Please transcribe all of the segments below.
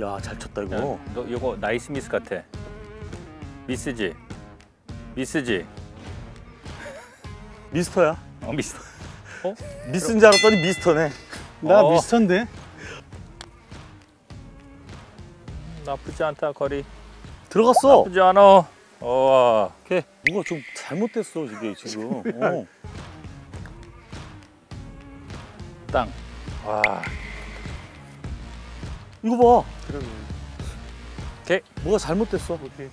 야, 잘 쳤다 야, 이거. 너 이거 nice 미스 같아. 미스지? 미스지? 미스터야. 어 미스. 미스인 줄 알았더니 미스터네. 나 어. 미스터인데? 나쁘지 않다 거리. 들어갔어. 나쁘지 않아. 어. 오케이. 뭐가 좀 잘못됐어 이게 지금. 어. 땅. 와. 이거 봐. 그러네. 오케이. 뭐가 잘못됐어. 오케이.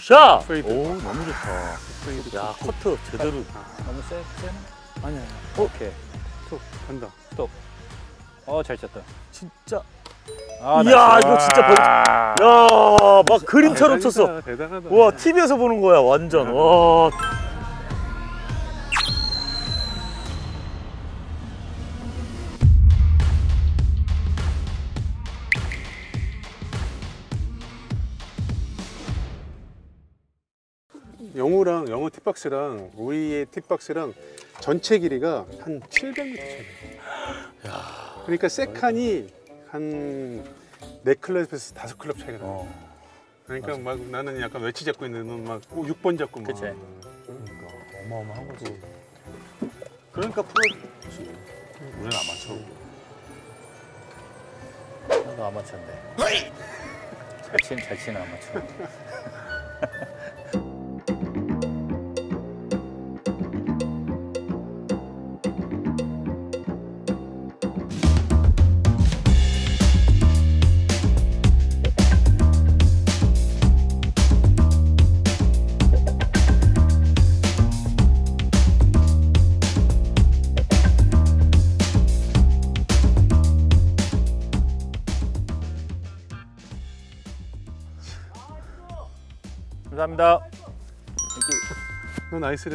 샷. fade. 오 너무 좋다. fade. 야 커트 제대로. 너무 세? 세나? 아니야. 오케이. 톡 간다. 어잘 쳤다. 진짜. 아, 이야, nice. 이거 진짜 벌- 아. 야막 그림처럼 대단하다, 쳤어. 대단하다. 와 TV에서 보는 거야 완전. 와. 영우랑 영우 팁박스랑 우리의 팁박스랑 전체 길이가 한 700m 차이. 그러니까 세칸이 한네 클럽에서 다섯 클럽 차이가 나. 어. 그러니까 막 나는 약간 외치 잡고 있는 넌막 6번 잡고 막. 그치. 그러니까 어마어마한 거지. 그러니까 프로지. 우리는 아마추어. 나도 아마추어인데. 잘 치는 잘 치는 아마추어. 나이스.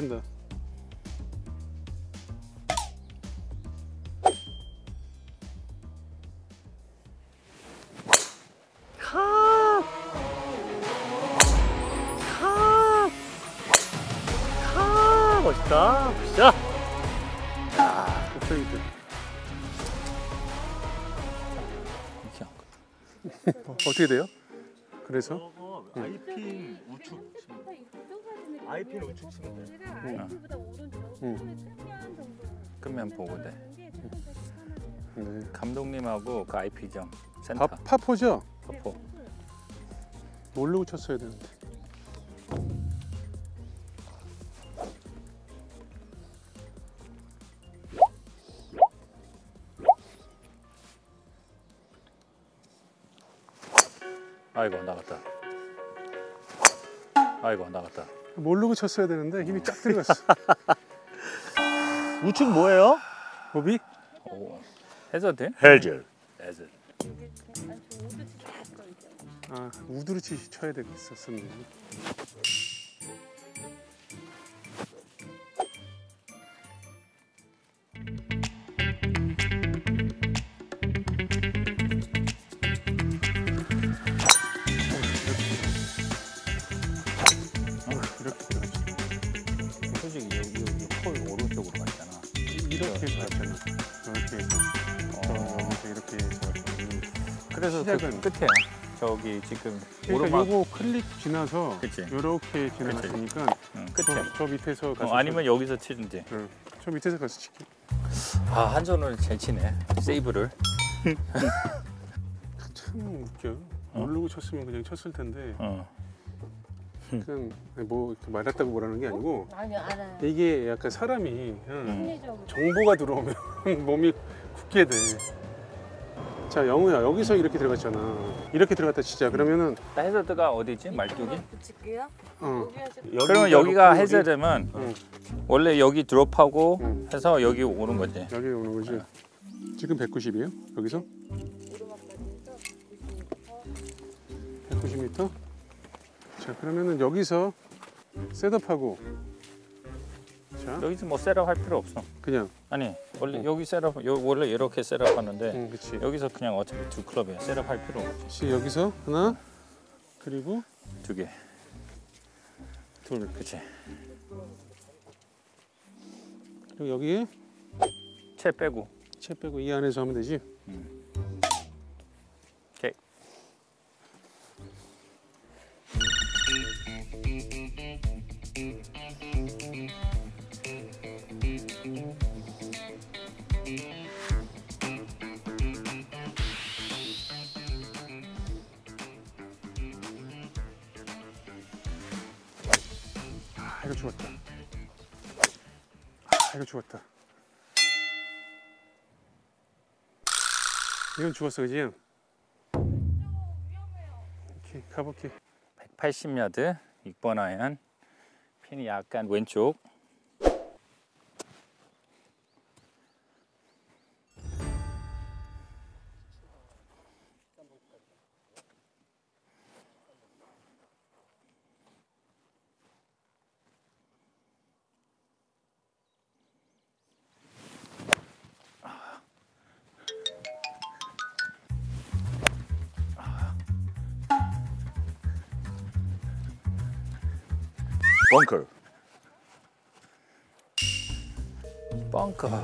아 멋있다. 샷. 페이드. 이렇게 안 가. 어떻게 돼요? 그래서 저거 아이핀 우측 아이핀 우측 치면 돼. 오른쪽 정도 끝면 보고 돼. 편하게 네. 감독님하고 그 IP점 센터 파, 파포죠? 퍼포. 모르고 쳤어야 되는데. 아이고 나갔다. 아이고 나갔다. 모르고 쳤어야 되는데 힘이 쫙 들어갔어. 우측 뭐예요? 호비? 오. 해서 돼? 헬젤. 해서. 아니 저 오드 치실 거 이제 아 우드로 치 쳐야 되겠었었는데. 이렇게 해서 어. 여기서 이렇게 해서 그래서 시작은- 그 끝에 저기 지금 그러니까 오르막 요거 클릭 지나서 그치. 이렇게 지나갔으니까 응, 저, 끝에. 저 밑에서 가서 어, 아니면 여기서 치든지. 저, 저 밑에서 가서 치기 아 한전을 잘 치네. 세이브를. 참 웃겨 모르고 쳤으면 그냥 쳤을 텐데 어. 그냥 뭐 이렇게 말았다고 뭐라는 게 아니고 아니 알아요 이게 약간 사람이 그냥 심리적으로 정보가 들어오면 몸이 굳게 돼. 자 영우야 여기서 이렇게 들어갔잖아. 이렇게 들어갔다 치자. 그러면은 해저드가 어디지? 말뚝이? 붙일게요 어 그러면 여기가 여기- 해저드면 응. 원래 여기 드롭하고 응. 해서 여기 오는 거지. 여기 오는 거지. 지금 190이에요? 여기서? 190m? 자 그러면은 여기서 setup하고 자 여기서 뭐 setup 할 필요 없어. 그냥 아니 원래 여기 setup 여, 원래 이렇게 setup 하는데 응 그치. 여기서 그냥 어차피 두 클럽이야. setup 할 필요 없지. 그치 여기서 하나 그리고 두 개. 둘 그치. 그리고 여기에 채 빼고. 채 빼고 이 안에서 하면 되지. 오 죽었다. 아 이거 죽었다. 이건 죽었어 그지? 오케이 가볼게. 180야드 6번 아이언 핀이 약간 왼쪽 벙커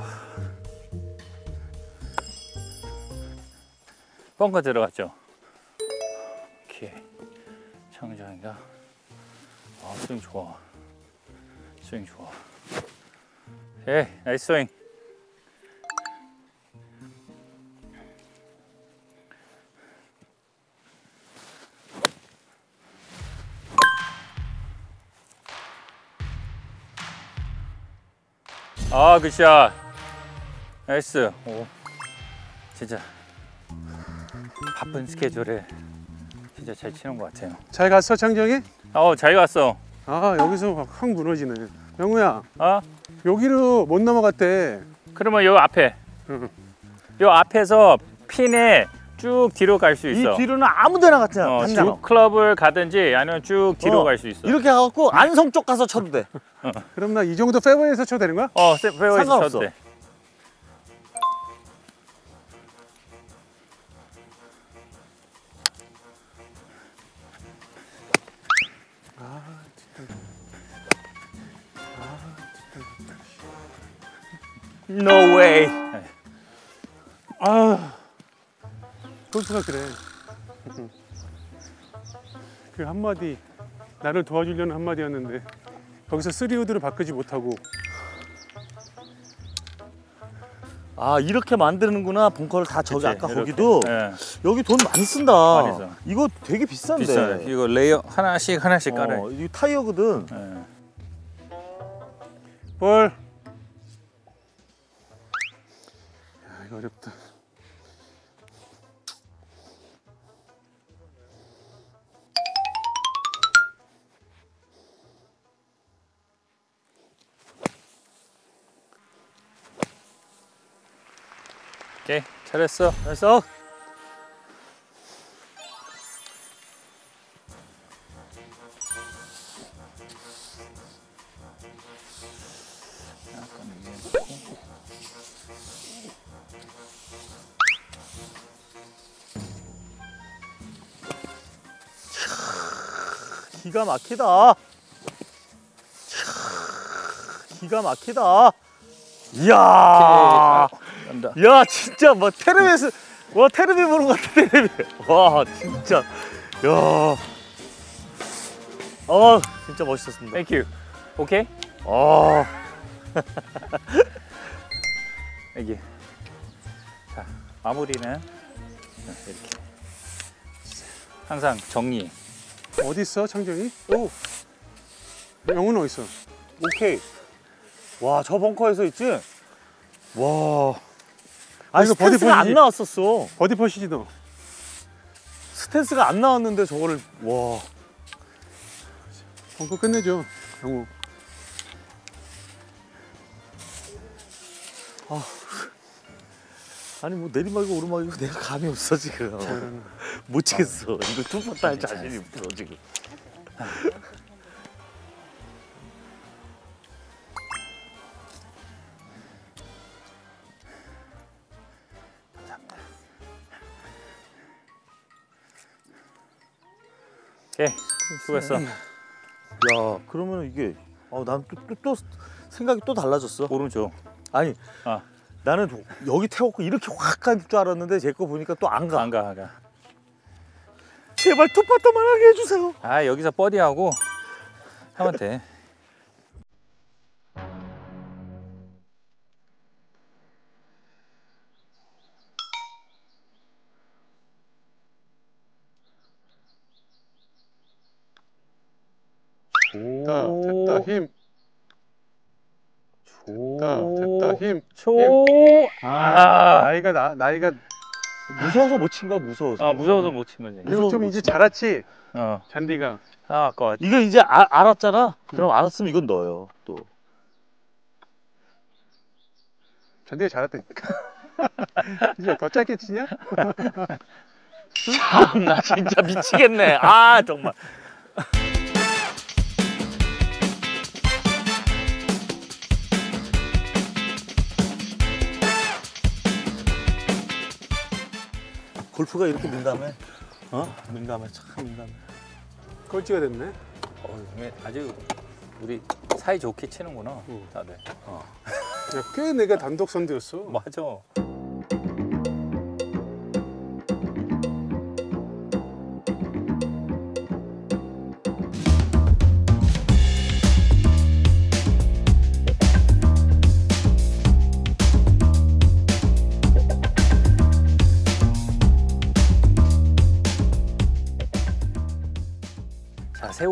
벙커 들어갔죠? 오케이. 청정이가 아 스윙 좋아. 스윙 좋아. 예 나이스 스윙 아 good shot nice 오 진짜 바쁜 스케줄에 진짜 잘 치는 것 같아요 잘 갔어 창정이? 어 잘 갔어 아 여기서 확 무너지네. 영우야 어 여기로 못 넘어갔대. 그러면 요 앞에 응. 요 앞에서 핀에 쭉 뒤로 갈수이 있어 뒤로는 아무데나 갔잖아. 어. 쭉 클럽을 가든지 아니면 쭉 뒤로 어, 갈수 있어 이렇게 가갖고 안성 쪽 가서 쳐도 돼. 그럼 나 이 정도 페어웨이에서 쳐도 되는 거야? 어 세- 페어웨이 상관없어. 쳐도 돼 No way. 아 골프가 그래. 그 한마디 나를 도와주려는 한마디였는데 거기서 three wood를 바꾸지 못하고 아 이렇게 만드는구나 벙커를 다 저기 그치, 아까 이렇게. 거기도 예, 여기 돈 많이 쓴다. 많이 써. 이거 되게 비싼데. 비싸네 이거 layer 하나씩 하나씩 깔아 어, 이거 타이어거든. 예. 볼. 야, 이거 어렵다. 오케이 잘했어 그래서 기가 막히다. 기가 막히다. 이야. 간다 야 진짜 뭐 테레비에서 와 테레비 보는 것 같아 테레비 와 진짜 야 어, 진짜 멋있었습니다. thank you 오케이 아, 여기 자 마무리는 이렇게 항상 정리 어디 있어, 창정이? 오. 영우는 어디 있어? 오케이. 와, 저 벙커에서 있지? 와. 아, 이거 이거 버디 스탠스가 안. 나왔었어. 버디 퍼트지 너. 스탠스가 안 나왔는데 저거를 와. 벙커 끝내줘, 영우. 아니 뭐 내리막이고 오르막이고 내가 감이 없어 지금. 못 치겠어. 이거 two putt 할 자신이 없어 지금. 오케이 수고했어 야, 그러면 이게 어, 난또 또 또, 생각이 또 달라졌어. 오른쪽 아니, 아. 나는 여기 태웠고 이렇게 확 갈 줄 알았는데 제 거 보니까 또 안 가. 안 가, 안 가. 제발 투파터만 하게 해주세요. 아 여기서 버디하고 하면 돼. 초. 아, 나이가 나, 나이가 무서워서 못 친 거야 무서워서. 아 무서워서 못 치면 돼. 이거 좀 이제 자랐지 어. 잔디가 아 아까워. 이거 이제 아, 알았잖아. 그럼 알았으면 이건 넣어요. 또. 잔디가 자랐다니까 이제 더 짧게 치냐? 나 진짜 미치겠네. 아 정말. 골프가 이렇게 민감해? 어? 민감해. 참 민감해. 꼴찌가 됐네 어, 근데 아주 우리 사이 좋게 치는구나. 응. 다들. 야, 꽤 내가 단독 선두였어 맞아.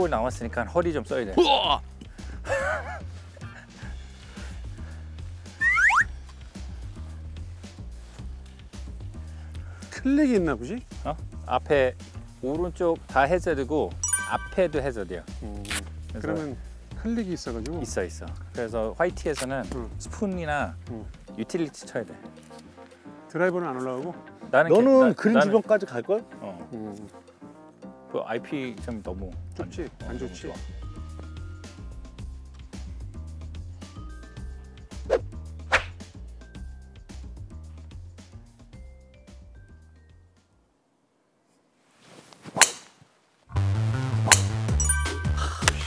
자, 세월 남았으니까 허리 좀 써야 돼. creek이 있나 보지? 어? 앞에 오른쪽 다 해저드고 앞에도 해저드야. 그래서 그러면 creek이 있어가지고 있어 있어. 그래서 white에서는 응. 스푼이나 응. utility 쳐야 돼. 드라이버는 안 올라오고 나는 너는 게- 나- 그린 나는- 주변까지 갈 걸? 어, 음, 그 IP 좀 너무 좋지 어, 안 너무 좋지.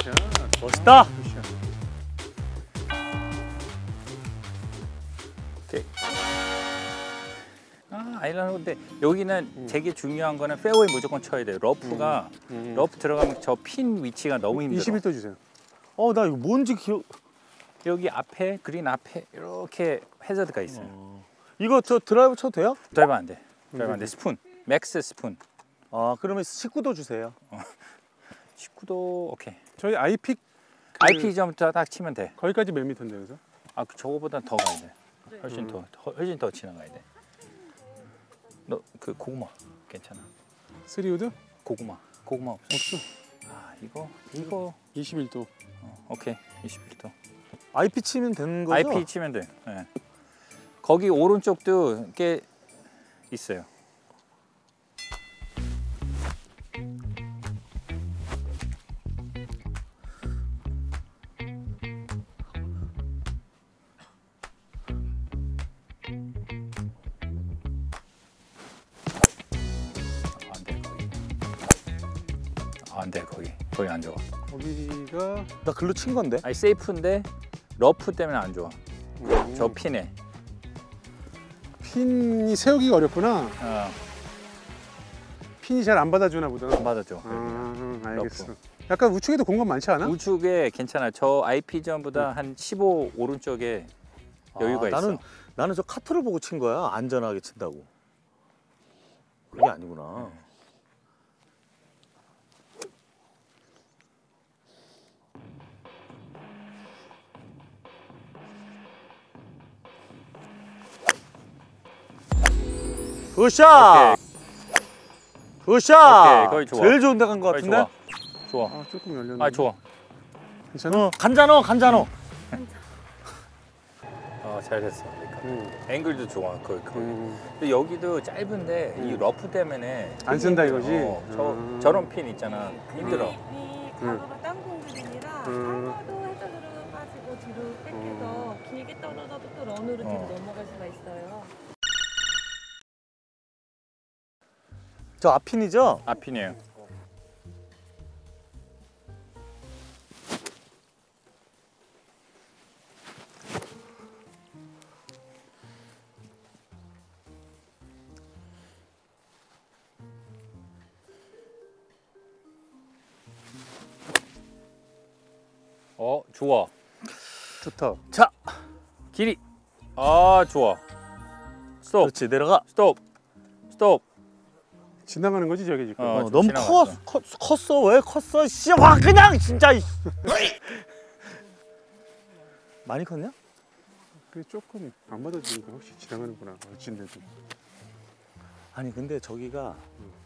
굿샷 멋있다. 아 island 근데 여기는 되게 중요한 거는 페어웨이 무조건 쳐야 돼. 러프가 음. 러프 들어가면 저 핀 위치가 너무 힘들어. 21도 주세요 어 나 이거 뭔지 기억. 여기 앞에 그린 앞에 이렇게 해저드가 있어요. 이거 저 드라이브 쳐도 돼요? 드라이브 안 돼. 드라이브 안 돼. 스푼. max 스푼. 아 그러면 19도 주세요. 19도 오케이. 저희 IP 그 IP 점부터 딱 치면 돼. 거기까지 몇 미터인데 여기서? 아, 그 저거보다 더 가야 돼. 훨씬 더, 더- 훨씬 더 지나가야 돼. 너 그 고구마 괜찮아. three wood? 고구마, 고구마 없어? 없어 아, 이거, 이거, 21도 어, 오케이, 21도. IP 치면 되는 거죠? IP 치면 돼. 예. 거기 오른쪽도 꽤 있어요. 거기가 나 글로 친 건데. 아니 세이프인데 러프 때문에 안 좋아. 음, 저 핀에. 핀이 세우기가 어렵구나 어, 핀이 잘 안 받아주나 보다 안 받아줘. 아, 알겠어 약간 우측에도 공간 많지 않아? 우측에 괜찮아. 저 IP 점보다 한15 오른쪽에 여유가 아, 있어. 나는 나는 저 카트를 보고 친 거야. 안전하게 친다고. 그게 아니구나. good shot! good shot! 오케이, 거의 좋아. 제일 좋은 데간거 거의 같은데? 좋아. 좋아. 아 조금 열렸네 아 좋아. 괜찮아? 어, 간자노, 간자노. 어 잘했어. 그러니까. 음, 앵글도 좋아. 거기 거기. 음. 근데 여기도 짧은데 이 음. 러프 때문에 안 선다. 이거지? 어, 저 음. 저런 핀 있잖아. 힘들어. 이 가로가 땅콩그린이라 음. 한번도 해저드로 빠지고 뒤로 땡겨서 길게 떨어져도 또 run으로 뒤로 어. 넘어갈 수가 저 아핀이죠? 아핀이에요. 어, 좋아. 좋다. 자, 길이. 아, 좋아. 스톱. 그렇지, 내려가. 스톱. 스톱. 지나가는 거지 저게 지금. 어, 너무 커. 커, 컸어 왜 컸어? 씨, 와 그냥 진짜. 이. 많이 컸냐? 그게 조금 안 받아주니까 혹시 지나가는구나. 어찌인데도. 아니 근데 저기가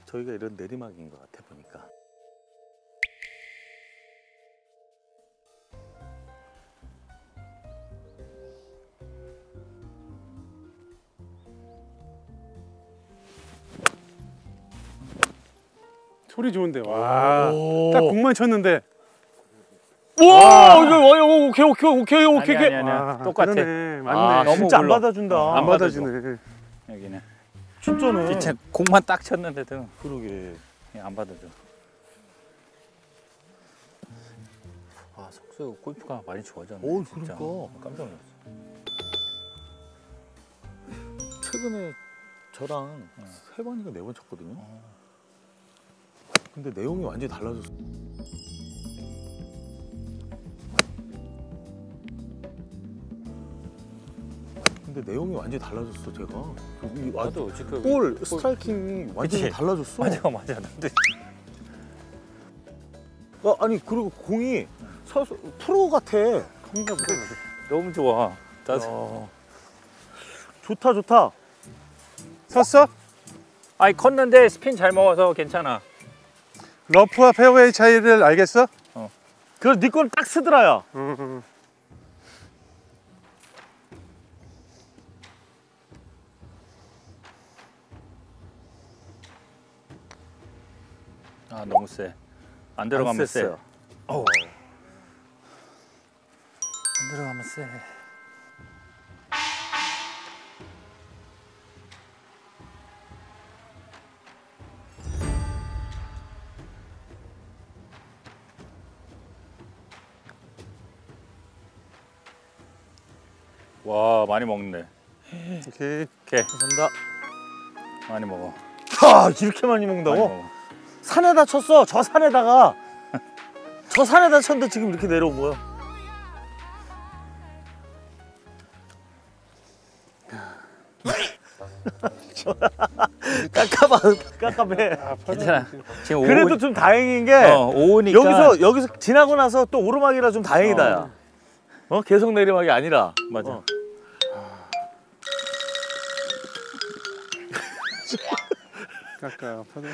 저기가 이런 내리막인 것 같아 소리 좋은데. 와. 오. 딱 공만 쳤는데. 와 이거 와 이거 오케이 오케이 오케이 오케이 아니, 오케이. 아니, 아니. 아, 똑같아. 그러네. 맞네. 아 너무 진짜 안. 받아준다. 안. 받아주네. 여기는. 진짜네. 진짜 공만 딱 쳤는데도 그러게. 안 받아줘. 아 석수 골프가 많이 좋아졌네. 오, 진짜. 그러니까. 깜짝 놀랐어. 최근에 저랑 세 번인가 네 번 쳤거든요. 근데 내용이 완전히 달라졌어. 근데 내용이 완전히 달라졌어 제가. 이 와- 나도 지금 볼 스트라이킹이 완전히 그치? 달라졌어. 맞아 맞아. 나도 어, 아니 그리고 공이 서서 프로 같아. 너무 좋아. 나도. 야. 좋다 좋다. 섰어? 아니 컸는데 스핀 잘 먹어서 괜찮아. 러프와 페어웨이 차이를 알겠어? 그래 네건딱 쓰더라야. 음. 아 너무 세. 안 들어가면 세. 셌어요. 어. 안 들어가면 세. 와 많이 먹네. 오케이. 오케이 감사합니다. 많이 먹어. 하 이렇게 많이 많이 먹는다고? 먹어. 산에다 쳤어. 저 산에다가 저 산에다 쳤는데 지금 이렇게 내려온 거야. 깜깜하 깜깜해. 아, 괜찮아. 지금 그래도 좀 다행인 게 어, 오후니까 여기서 여기서 지나고 나서 또 오르막이라 좀 다행이다. 야. 어 계속 내리막이 아니라. 맞아. 어. 깝깝하다.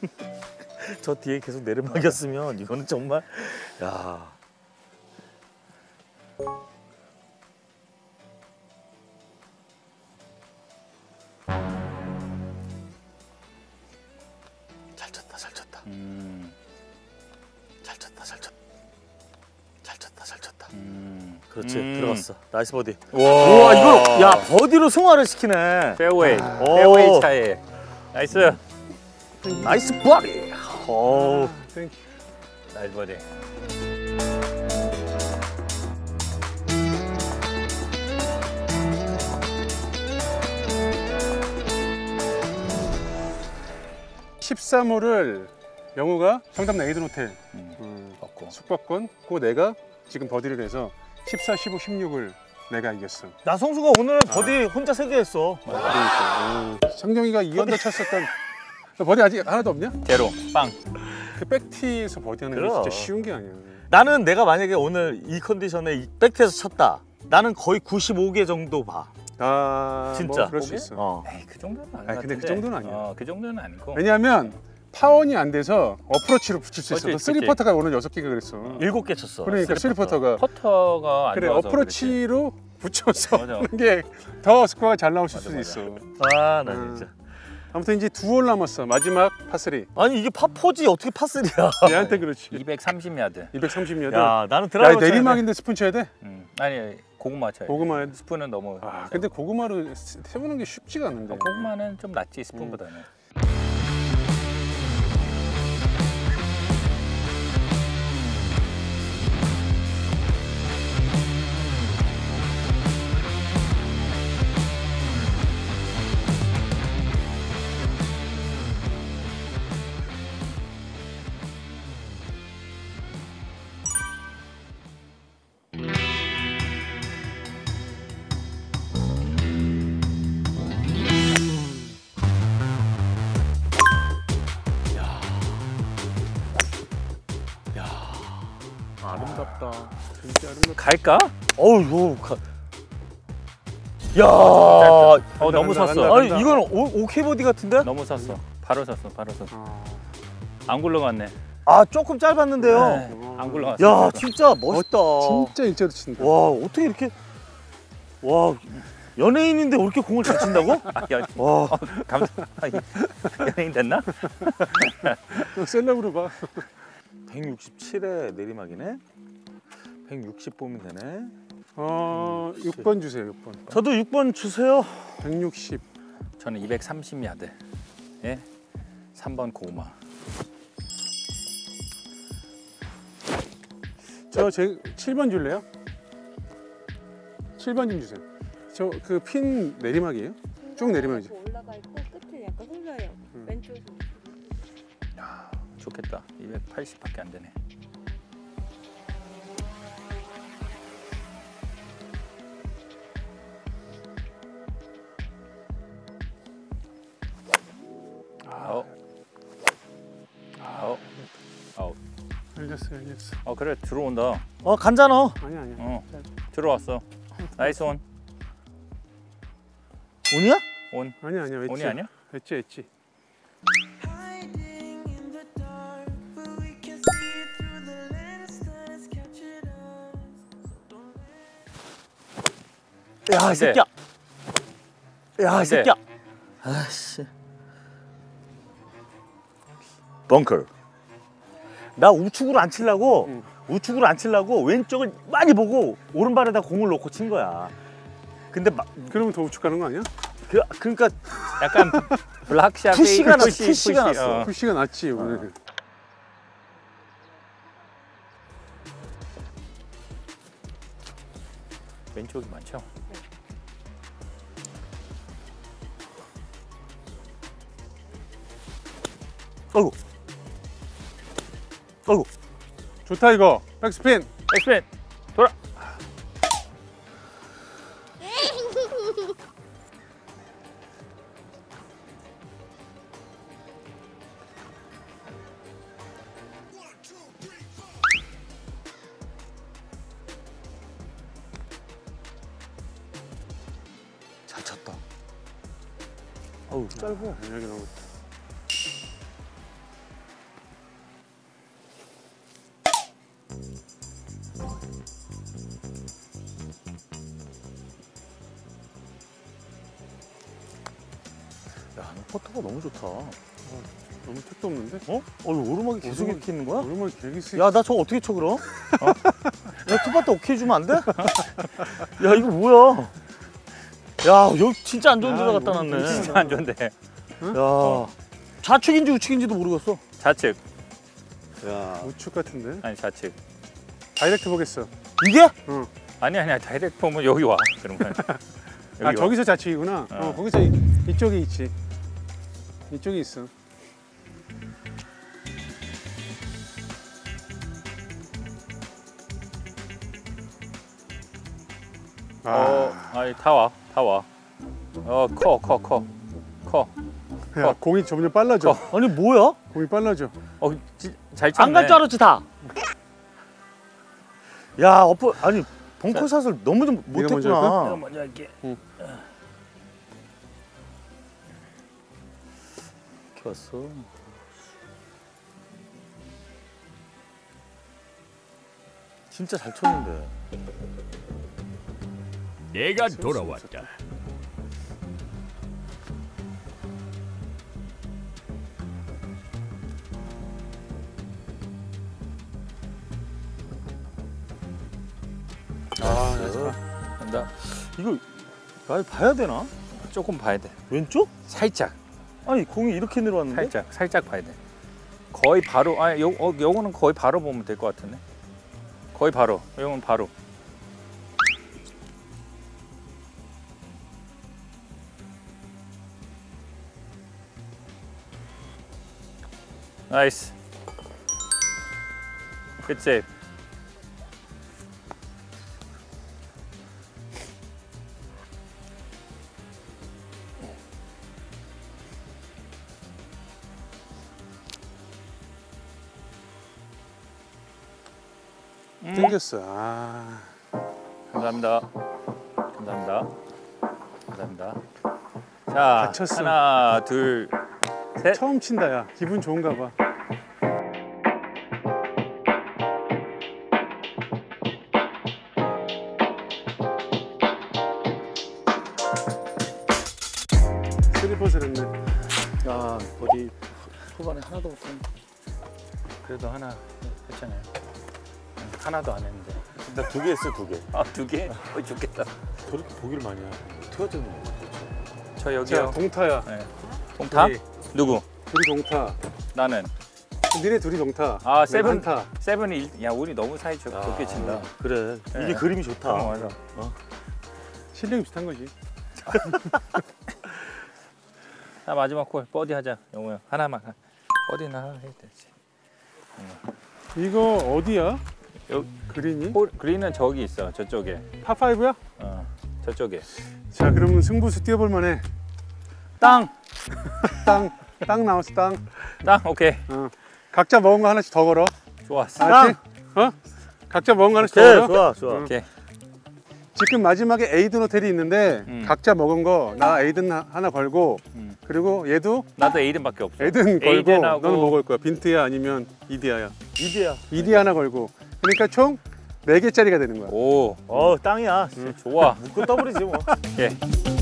저 뒤에 계속 내리막이었으면 이거는 정말 야. 음, 잘 쳤다 잘 쳤다 잘 쳤다 잘 쳤다 음. 그렇지 음. 들어갔어 nice 버디 우와, 우와 이걸 야 버디로 승화를 시키네 페어웨이, 오. 페어웨이 차이. nice, nice 버디 오 thank you. nice 버디. 십삼 호를 영우가 정답 에이든 호텔 음, 음. 숙박권 그거 내가 지금 버디를 해서 14, 15, 16을 내가 이겼어. 나 성수가 오늘 버디 혼자 세개 했어 그러니까 오. 성경이가 2언더 쳤었던 너 버디 아직 하나도 없냐? 제로, 빵. 그 back tee에서 버디하는 게 그럼. 진짜 쉬운 게 아니야. 나는 내가 만약에 오늘 이 컨디션에 이 back tee에서 쳤다 나는 거의 95개 정도 봐 아, 진짜. 뭐 그럴 수? 있어. 어. 에이, 그 정도는 아닌 아니, 것 근데 그 같은데. 정도는 아니야. 어, 그 정도는 아니고. 왜냐하면 par on이 안 돼서 어프로치로 붙일 수 있어. three. putt가 오늘 여섯 개가 그랬어. 일곱 개 쳤어 그러니까 three putt가 퍼터가 안 그래 어프로치로 붙여서 맞아. 하는 게 더 스코어가 잘 나올 수도. 있어. 아나 음. 진짜 아무튼 이제 두 홀 남았어. 마지막 par three. 아니 이게 파포지 어떻게 파스리야 얘한테 그렇지. 230야드. 230야드. 야 나는 야, 드라이버 돼. 내리막인데 스푼 쳐야 돼? 음. 아니 고구마 쳐야 돼. 고구마. 스푼은 너무. 아, 근데 고구마를 세- 세우는 게 쉽지가 않은데. 어, 고구마는 좀 낫지 스푼보다는. 아 갈까? 어우, 요. 가... 야, 어 간다, 너무 간다, 섰어. 간다. 아니 이건 오, 오케이 보디 같은데? 너무 섰어. 바로 섰어. 바로 섰어. 아, 안 굴러갔네. 아, 조금 짧았는데요. 네, 안 굴러갔어. 야, 진짜 멋있다. 진짜 일자로 친다. 와, 어떻게 이렇게 와, 연예인인데 왜 이렇게 공을 잘 친다고? 아, 야, 와, 감사. 연예인 됐나? 너 셀럽으로 봐. 167의 내리막이네. 160 보면 되네. 어, 6번 주세요. 6번. 저도 6번 주세요. 160. 저는 230 야드. 예. 3번 고마. 저 제 7번 줄래요? 7번 좀 주세요. 저 그 핀 내리막이에요? 쭉 내리막이죠. 올라가 있고 끝에 약간 흘러요. 음. 왼쪽에서. 좋겠다. 280밖에 안 되네. 열렸어. 어 그래 들어온다. 어, 간잖아. 아니 아니야. 어. 들어왔어. nice on. 운이야? 온. 아니 아니야. 웨지. 온이 아니야? captured us. 야, 이 돼. 새끼야. 야, 돼. 이 새끼야. 아씨. 벙커. 나 우측으로 안 치려고 응. 우측으로 안 치려고 왼쪽을 많이 보고 오른발에다 공을 놓고 친 거야. 근데 마, 그러면 더 우측 가는 거 아니야? 그, 그러니까 약간 block shot push가 났어, push, push가 push. 났어. 어. push가 났지 오늘. 왼쪽이 많죠. 아이 고. 아이고. 좋다 이거. 백스핀. 엑스펜 돌아. 잘 쳤다. 어우, 짧아. 너 너무 좋다. 어? 너무 택도 없는데? 어, 오르막이 계속 오르막- 이렇게 있는 거야? 오르막 되게 세. 야, 나 저거 어떻게 쳐 그럼? 어? 야, two putt 오케이 주면 안 돼? 야, 이거 뭐야? 야, 여기 진짜 안 좋은 데다 야, 갖다 이거 놨네. 진짜 안 좋은데. 야, 좌측인지 우측인지도 모르겠어. 좌측 야, 우측 같은데? 아니 좌측. direct 보겠어. 이게? 아니 아니야 direct 보면 여기 와 그러면. 여기 아 와. 저기서 좌측이구나. 어, 어. 거기서 이, 이쪽이 있지. 이쪽이 있어. 아, 어, 아니 다 와, 다 와. 어, 커, 커, 커, 커. 야, 공이 점점 빨라져. 아니 뭐야? 공이 빨라져. 어, 지, 잘 쳤네. 안갈 줄 알았지 다. 야, 어퍼 아니 벙커 샷을 너무 좀? 못했구나. 먼저 할게. 이 렇게 왔어. 진짜 잘 쳤는데. 내가 돌아왔다. 아, 나. 간다. 이거 나 봐야 되나? 조금 봐야 돼. 왼쪽? 살짝, 아니 공이 이렇게 내려왔는데. 살짝, 살짝 봐야 돼. 거의 바로, 아, 요, 어, 요거는 거의 바로 보면 될 것 같은데. 거의 바로. 요건 바로. nice. 그치? 땡겼어. 아. 감사합니다. 감사합니다. 감사합니다. 자, 다쳤어. 하나, 둘, 셋. 처음 친다 야. 기분 좋은가 봐. 하나도 안 했는데. 나 두 개 했어 두 개. 아, 두 개? 어, 좋겠다. 저렇게 보기를 많이 하. 투어트는 저 자, 여기요. 동타야. 네. 동타? 우리 누구? 둘이 동타. 나는. 니네 둘이 동타. 아, 세븐. 한타. 세븐이 일- 야, 우리 너무 사이 좋, 좋게 친다. 그래 이게 네. 그림이 좋다. 어, 맞아. 실력이 비슷한 거지. 자, 마지막 홀. 버디 하자. 영호 형. 하나만. 하- 버디나 해야 되지. 이거 어디야? 여기. 그린이? 홀, 그린은 저기 있어. 저쪽에. par 5야? 어, 저쪽에. 자, 그러면 승부수 뛰어볼 만해. 땅! 땅, 땅 나왔어, 땅. 땅! 오케이. 어. 각자 먹은 거 하나씩 더 걸어. 좋았어. 알았지? 어? 각자 먹은 거 하나씩 더 오케이 걸어. 좋아 좋아. 응. 오케이. 지금 마지막에 에이든 호텔이 있는데 음. 각자 먹은 거 나 에이든 하- 하나 걸고 음. 그리고 얘도 나도 에이든밖에 없어. 에이든 걸고 에이든하고- 너는 뭐 걸 거야? 빈트야 아니면 이디야야? 이제야. 이디 하나 걸고 그러니까 총 4개짜리가 되는 거야. 오, 어 땅이야. 좋아. 묶고 더블이지 뭐. 오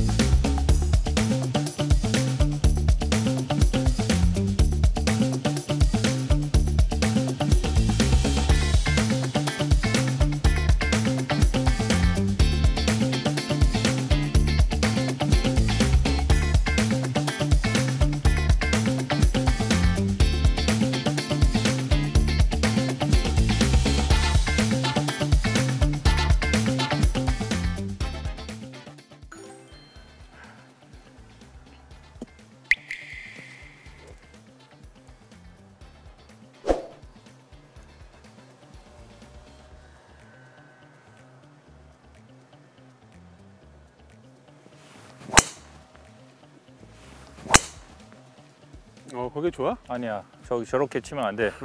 어, 거기 좋아? 아니야. 저기 저렇게 치면 안 돼.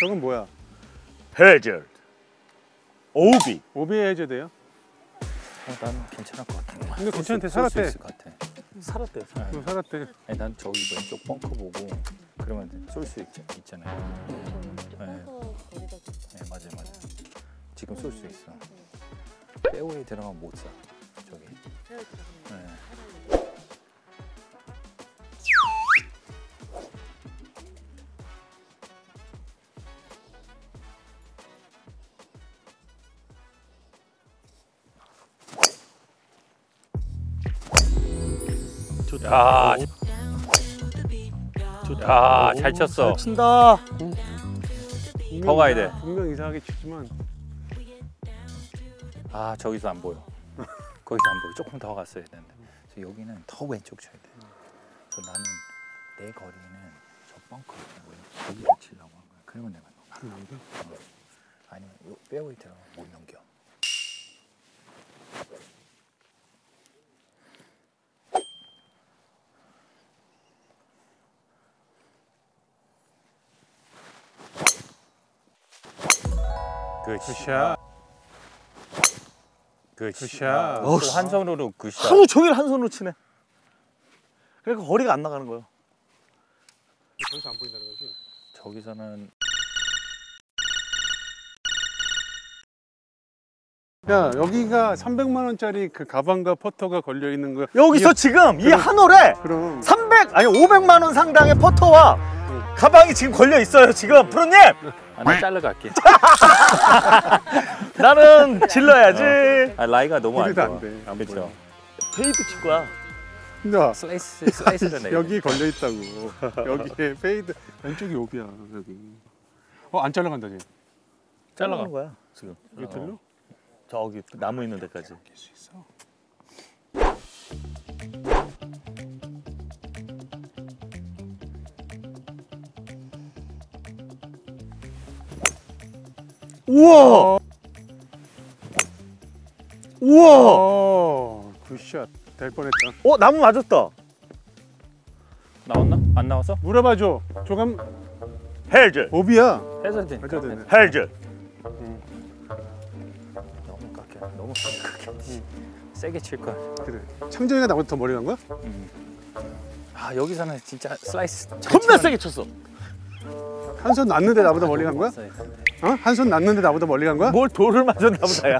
저건 뭐야? 해저. 오비. 오비에 해제돼요? 어, 난 괜찮을 것 같아. 근데 괜찮대, 살았대. 있을 것 같아. 살았대. 너 살았대. 아니, 난 저기 왼쪽 벙커 보고 그러면 쏠 수 있잖아요. 네. 네, 맞아요, 맞아요. 지금 쏠 수 있어. 페어웨이 들어가면 못 쏴. 저기. 오, 잘 쳤어. 잘 친다. 분명 더 가야 돼. 분명 이상하게 치지만 아 저기서 안 보여. 거기서 안 보여. 조금 더 갔어야 되는데. 여기는 더 왼쪽 쳐야 돼. 그래서 나는 내 거리는 저 벙커 거기를 치려고 한 거야. 그러면 내가 넘어. 넘겨. 아니면 요 들어가면 못 넘겨. good shot. good shot. 또 한 손으로 good shot. 하루 종일 한 손으로 치네. 그러니까 거리가 안 나가는 거예요. 저기서 안 보인다는 거지? 저기서는 야 여기가 300만 원짜리 그 가방과 퍼터가 걸려 있는 거 여기서 지금 이 한 홀에 그럼 300 아니 500만 원 상당의 퍼터와 가방이 지금 걸려 있어요. 지금 프로님 아, 나 잘라 갈게. 나는 질러야지. 아, lie가 너무 안 좋아. 안 돼. 안 그렇죠. fade 칠 거야. 야 슬라이스 슬라이스를 내. 여기 걸려 있다고 여기에 fade 왼쪽이 오비야 여기 어안 잘라간다 쟤 잘라가는 거야 지금. 이게 들려? 저기 나무 있는 데까지. 우와 우와. 어 굿샷 될 뻔했다 어 나무 맞았다. 나왔나? 안 나왔어? 물어봐줘 조감 헬즈 오비야. 해서 되네. 헬즈 너무 깎여. 너무 크게. 세게 칠 걸. 그래. 창정이가 나보다 더 멀리 간 거야? 아 여기서는 진짜 슬라이스. 잘 겁나 세게 쳤어 한 손 놨는데 나보다 멀리 간 거야? 어? 한손 놨는데 나보다 멀리 간 거야? 뭘 돌을 맞았나 보다 야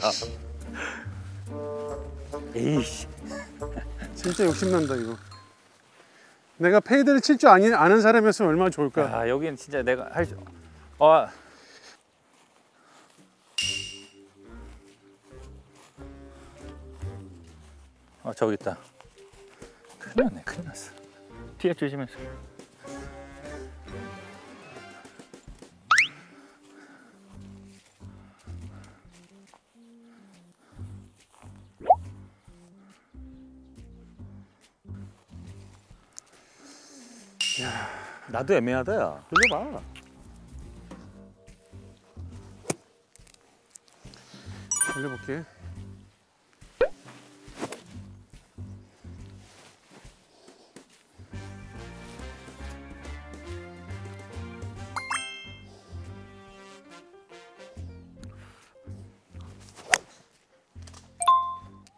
에이씨 진짜 욕심난다 이거. 내가 fade를 칠 줄 아는 사람이었으면 얼마나 좋을까. 아 여기는 진짜 내가 할 수. 어. 아 저기 있다. 큰일 났네, 큰일 났어. 뒤에 조심해서. 나도 애매하다 야. 돌려봐. 돌려볼게.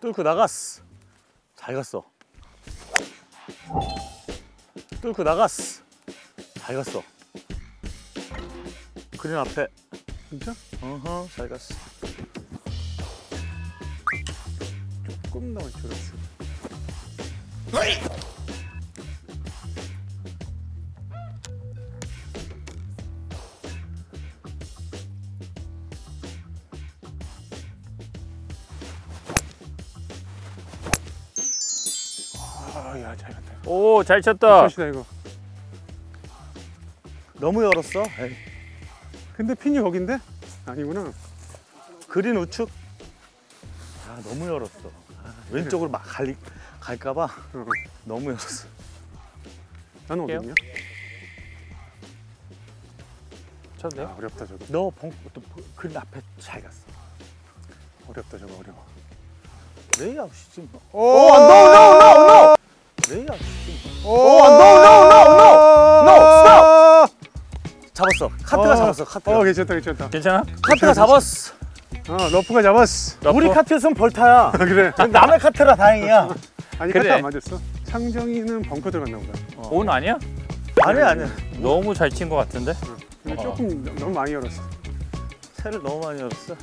뚫고 나갔어. 잘 갔어 뚫고 나갔어 잘 갔어 그린 앞에 진짜? 어허 잘 갔어 조금 더 줄었어. 오, 잘 쳤다. 샷이다 이거. 너무 열었어 에이, 근데 핀이 거긴데? 아니구나. 그린 우측 아 너무 열었어 아, 왼쪽으로 막 갈, 갈까봐 어. 너무 열었어 나는? 쳐도 돼요? 아, 어렵다 저거. 너 벙, 또 그린 앞에 잘 갔어 어렵다 저거 어려워. lay up이지 뭐. 오, no, no, no. lay up이지 뭐. 오, no, no, no, no. No, stop. 잡았어 카트가 어, 잡았어 카트가 어, 괜찮다, 괜찮다. 괜찮아? 카트가 잡았어 어, 러프가 잡았어. 우리 카트였으면 벌타야 아, 그래. 남의 카트라 다행이야 아니, 그래. 카트 안 맞았어. 창정이는 벙커 들어갔나 보다. on 아니야? 아니야 아니야 너무 잘 친 것 같은데? 근데 어. 조금 너- 너무 많이 열었어. 새를 너무 많이 열었어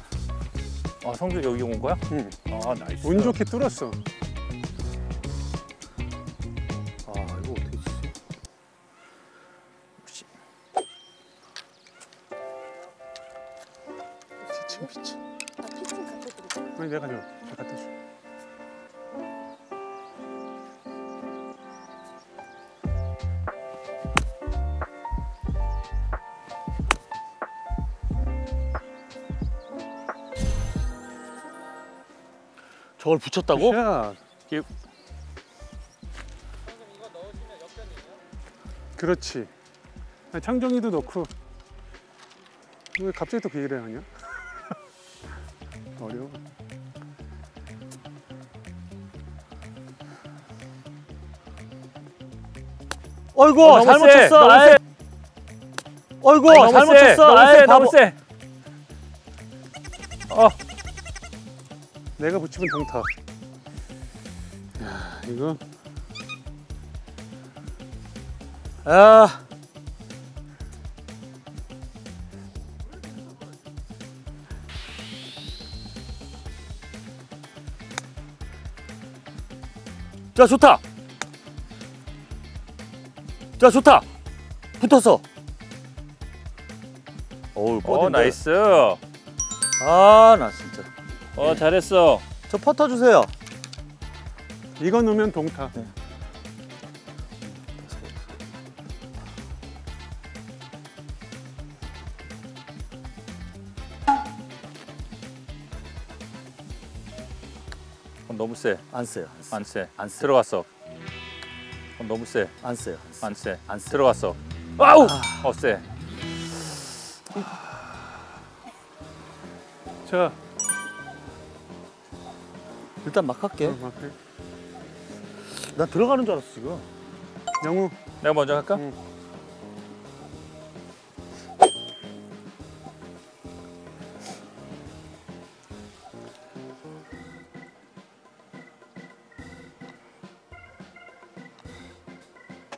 아, 성주 여기 온 거야? 응. 아, 나이스. 운 좋게 뚫었어. 저걸 붙였다고? 샷. 이- 그렇지. 아니, 창정이도 넣고. 왜 갑자기 또 그 얘기를 하냐? 어려워. 어이구 어, 잘못 세, 쳤어 아이. 세. 어이구 너무 잘못 세, 쳤어 아이, 바보. 세. 어, 내가 붙이면 동타. 야, 이거 아 자 좋다 자 좋다 붙었어 어우 어. nice. 아 나 진짜 어, 잘했어. 저 퍼터 주세요 이거 넣으면 동타. 어, 너무 세. 안 세요 안 세. 안 세. 들어갔어. 어, 너무 세. 안 세요 안 세. 안 세. 들어갔어. 아우! 어, 세. 자, 일단 막 할게. 어, 막해. 나 들어가는 줄 알았어 지금. 영우. 내가 먼저 할까? 응.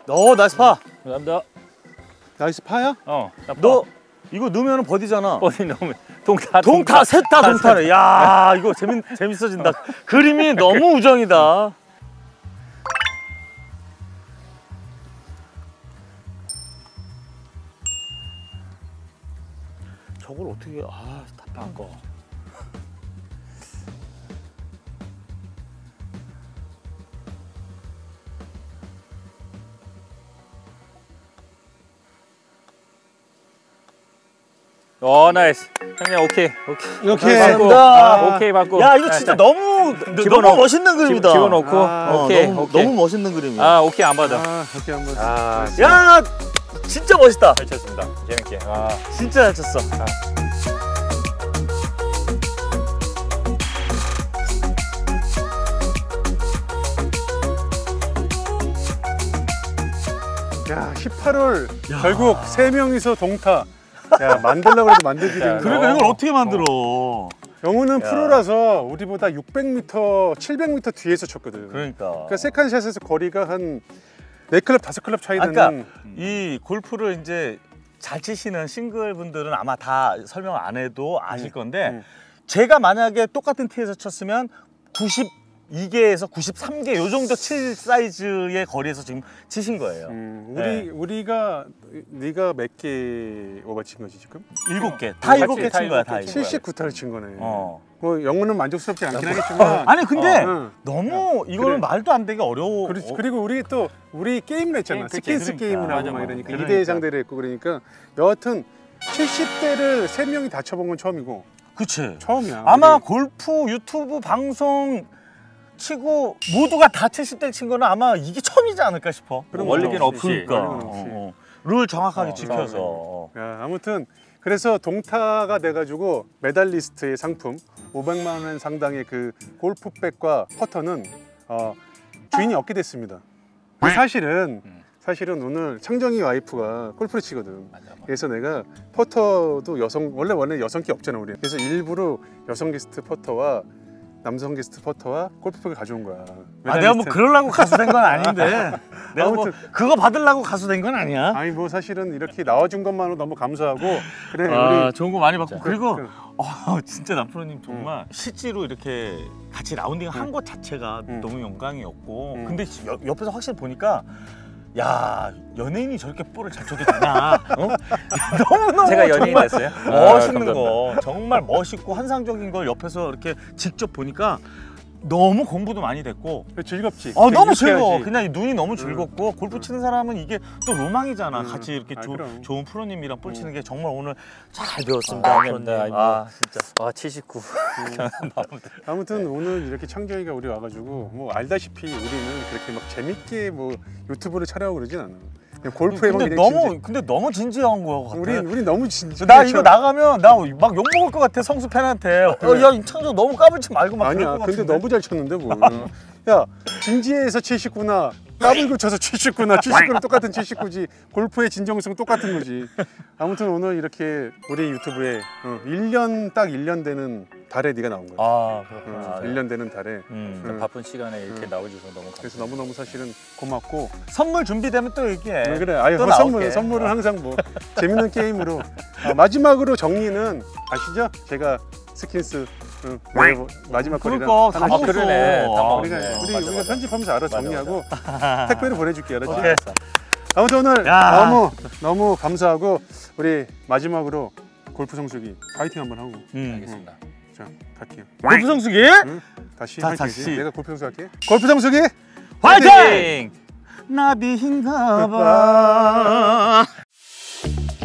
오 nice 파. 감사합니다. nice 파야? 어. 나 파. 너 이거 넣으면 버디잖아. 버디 넣으면. 동타 동타 셋다 동타네. 야 이거 재밌 재밌어진다. 그림이 너무 우정이다. 저걸 어떻게 아 답답한 거. 어, nice. 형님 오케이. 오케이. 이렇게 받고. 감사합니다. 아, 오케이 받고. 야 이거 진짜 너무 집어넣어. 너무 멋있는 그림이다. 집어넣고. 아, 어, 오케이. 너무, 오케이. 너무 멋있는 그림이야. 아, 오케이 안 받아. 아 이렇게 한번 아, 야 진짜 멋있다. 잘 쳤습니다. 재밌게. 아. 진짜 잘 쳤어. 야 18월 결국 세 명이서 동타 야 만들려고 해도 만들기 힘들어 그러니까 이걸 어떻게 만들어? 영우는 야. 프로라서 우리보다 600m, 700m 뒤에서 쳤거든 그러니까. 그러니까 세컨샷에서 거리가 한 4클럽, 5클럽 차이 나는 그러니까 이 골프를 이제 잘 치시는 싱글 분들은 아마 다 설명 안 해도 아실 건데 음. 제가 만약에 똑같은 티에서 쳤으면 92개에서 93개 요 정도 칠 사이즈의 거리에서 지금 치신 거예요. 음, 우리 네. 우리가 네가 몇 개 오버 친 거지 지금? 일곱 개, 다 일곱 개다친 거야, 다개 일곱 개. 79타를 친 거네. 어. 뭐 영우는 만족스럽지 않긴 하겠지만 아니 근데 어. 너무 이거는 그래. 말도 안 되게 어려워. 어, 그리고 우리 또 우리 게임을 했잖아. 게임, 그치. skins 그러니까. 게임을 하고 막. 이러니까 그러니까. 2대 상대를 했고 그러니까 여하튼 70대를 세 명이 다 쳐본 건 처음이고 그치. 처음이야. 아마 우리 골프 유튜브 방송 치고 모두가 다 70대 친 거는 아마 이게 처음이지 않을까 싶어. 그런 원리는 원리는 없이. 어, 어. 룰 정확하게 어, 지켜서. 야, 아무튼 그래서 동타가 돼가지고 메달리스트의 상품 500만 원 상당의 그 골프백과 퍼터는 어, 주인이 얻게 됐습니다. 사실은 음. 사실은 오늘 창정이 와이프가 골프를 치거든. 맞아. 맞아. 그래서 내가 퍼터도 여성 원래 원래 여성 게 없잖아 우리. 그래서 일부러 여성 게스트 퍼터와 남성 게스트 퍼터와 골프백을 가져온 거야. 아 내가 뭐. 그러려고 가수 된 건 아닌데. 내가 뭐. 그거 받으려고 가수 된 건 아니야. 아니 뭐 사실은 이렇게 나와준 것만으로 너무 감사하고 그래 아, 우리 좋은 거 많이 받고. 그리고 그- 어, 진짜 남프로님 정말 실제로 이렇게 같이 라운딩 한것 자체가 음. 너무 영광이었고 음. 근데 여- 옆에서 확실히 보니까 야 연예인이 저렇게 볼을 잘 쳐도 되나 어? 너무 너무 제가 연예인 됐어요? 멋있는 아, 거 정말 멋있고 환상적인 걸 옆에서 이렇게 직접 보니까 너무 공부도 많이 됐고 그 즐겁지. 어 너무 즐거워 해야지. 그냥 이 눈이 너무 즐겁고 골프 치는 사람은 이게 또 로망이잖아 음. 같이 이렇게 아, 조-. 좋은 프로님이랑 볼 치는 게 정말 오늘 잘 배웠습니다 아, 프로님. 아닙니다. 아 진짜 아, 79. 아무튼 오늘 이렇게 창정이가 우리 와가지고 뭐 알다시피 우리는 그렇게 막 재밌게 뭐 유튜브를 촬영하고 그러진 않아. 그냥 골프에만 근데 너무 진지. 근데 너무 진지한 거 같아. 우리 우리 너무 진지. 나 이거 나가면 나 막 욕 먹을 것 같아 성수 팬한테. 어야 임창정 너무 까불지 말고 막 아니야. 근데 같은데. 너무 잘 쳤는데 뭐. 야 진지해서 79나 까불고 쳐서 79나 79는 똑같은 79지. 골프의 진정성 똑같은 거지. 아무튼 오늘 이렇게 우리 유튜브에 어, 1년 딱 1년 되는 달에 네가 나온 거야. 아 어, 그렇구나. 1년 되는 달에. 음. 음. 바쁜 시간에 이렇게 나와주셔서 너무 감사합니다. 그래서 너무너무 사실은 고맙고 선물 준비되면 또 얘기해. 네, 그래. 아유, 또뭐 선물. 선물은 항상 뭐 재밌는 게임으로. 아, 마지막으로 정리는 아시죠? 제가 skins 응, 네, 뭐, 마지막 거리랑 그러니까 다. 먹었어. 그러네. 다 아. 우리가 어, 우리 맞아, 우리가 맞아. 편집하면서 알아 맞아, 정리하고 택배로 보내줄게 알았지? 오케이. 아무튼 오늘 야. 너무 너무 감사하고 우리 마지막으로 골프 성수기 파이팅 한번 하고 음. 알겠습니다. 자 갈게요. 골프 성수기 응? 다시 자? 다시. 내가 골프 성수 할게. 골프 성수기 화이팅! 화이팅! 나비인가 봐.